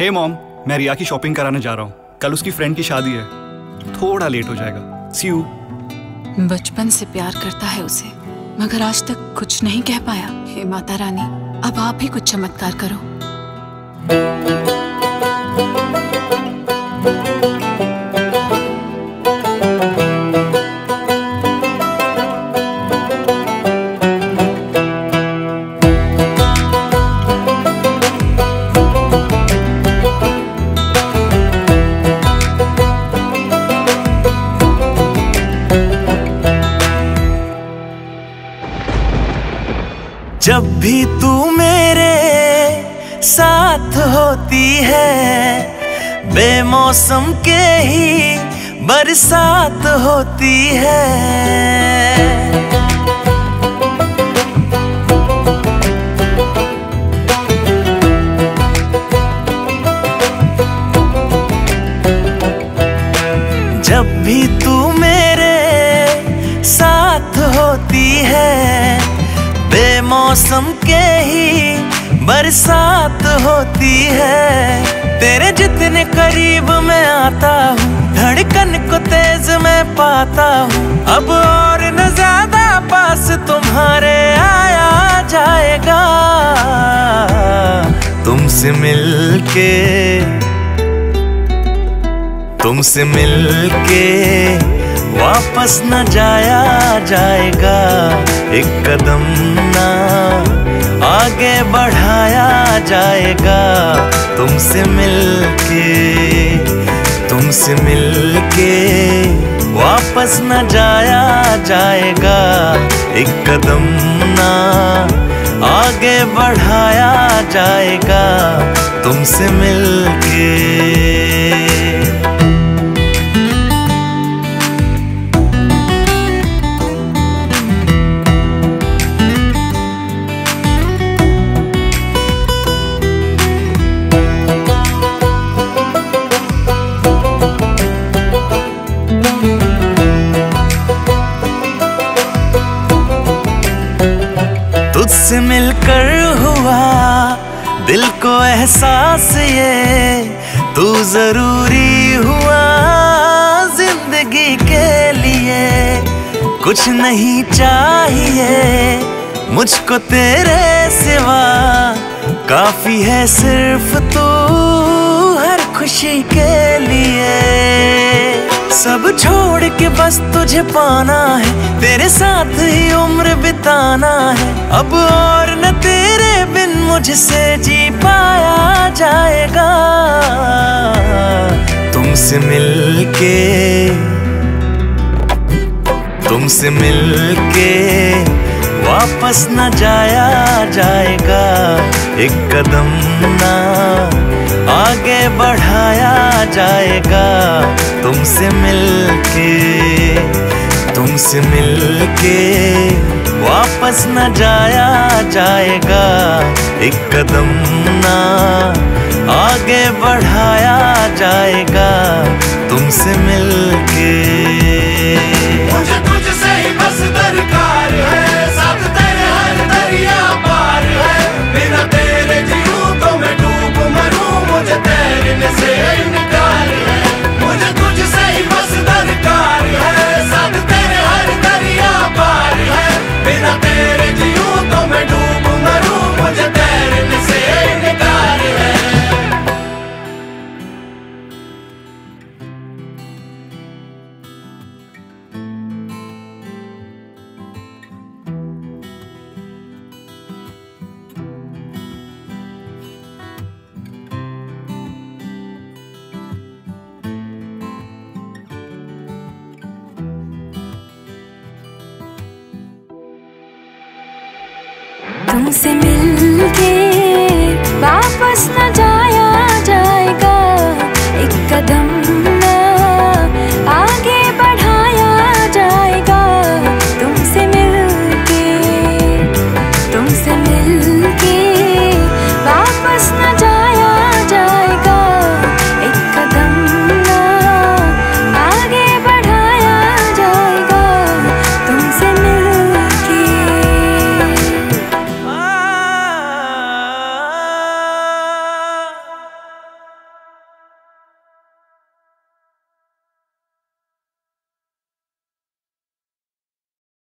हे mom मैं रिया की shopping कराने जा रहा हूँ। कल उसकी फ्रेंड की शादी है। थोड़ा लेट हो जाएगा। सी यू बचपन से प्यार करता है उसे, मगर आज तक कुछ नहीं कह पाया। हे माता रानी, अब आप ही कुछ चमत्कार करो। जब भी तू मेरे साथ होती है बेमौसम के ही बरसात होती है। बेमौसम के ही बरसात होती है। तेरे जितने करीब मैं आता हूँ, धड़कन को तेज मैं पाता हूँ। अब और न ज़्यादा पास तुम्हारे आया जाएगा। तुमसे मिलके तुमसे मिलके वापस न जाया जाएगा। एक कदम ना आगे बढ़ाया जाएगा तुमसे मिलके तुमसे मिलके वापस न जाया जाएगा। एक कदम ना आगे बढ़ाया जाएगा तुमसे मिलके। को एहसास ये, तू ज़रूरी हुआ ज़िंदगी के लिए। कुछ नहीं चाहिए मुझको तेरे सिवा। काफ़ी है सिर्फ़ तू हर खुशी के लिए। सब छोड़ के बस तुझे पाना है। तेरे साथ ही उम्र बिताना है। अब और न तेरे बिन मुझसे जी पाया जाएगा। तुमसे मिलके तुमसे मिलके वापस न जाया जाएगा। एक कदम ना आगे बढ़ाया जाएगा। तुमसे मिलके तुमसे मिलके वापस न जाया जाएगा। एक कदम ना आगे बढ़ाया जाएगा। तुमसे मिलके तुमसे मिलके